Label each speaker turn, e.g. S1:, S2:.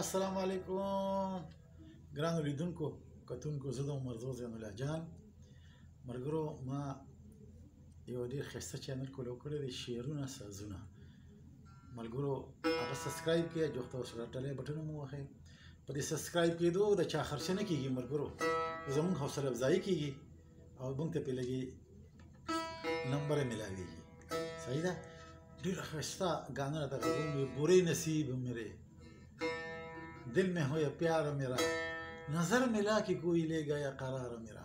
S1: السلام علیکم ګران لیدونکو کتونکو زه د عمر زوز یم الله جان مرګرو ما یو ډیر خسته چینل کولو کړی دی شعرونه سازونه ملګرو هغه سبسکرایب کړئ جو تاسو سره ټلې بټن مو وخی په دې سبسکرایب کېدو د چا خرچه نه کیږي ملګرو زموږ حوصله افزایی کیږي او مونږ ته پې لګي نمبر ملاويږي صحیح ده ډیر خسته غانه ته کوم بوري نصیب میرے دل میں ہویا پیار میرا نظر ملا کہ کوئی لے گیا قرار میرا